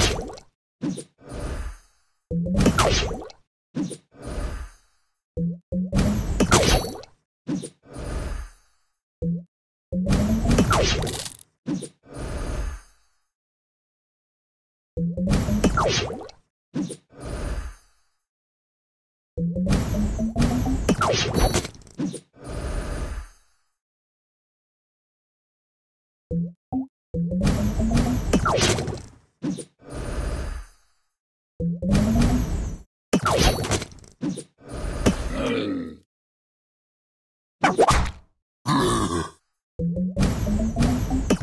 you.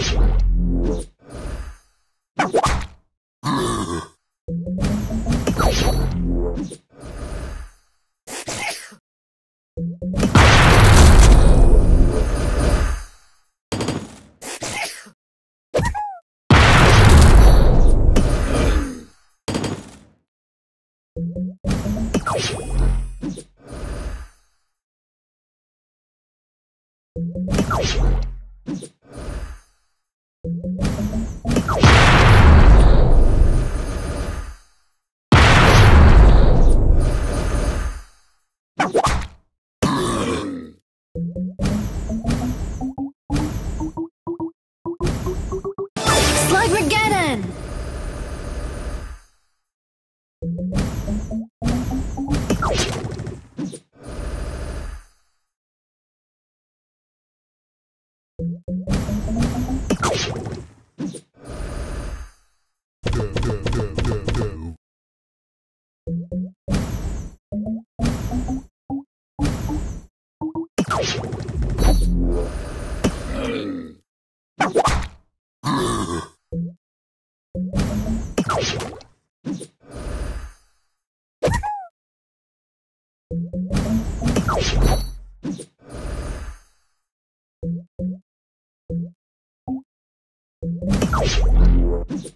Slugmageddon! you you